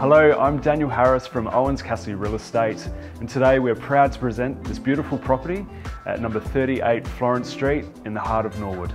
Hello, I'm Daniel Harris from Ouwens Casserly Real Estate and today we're proud to present this beautiful property at number 38 Florence Street in the heart of Norwood.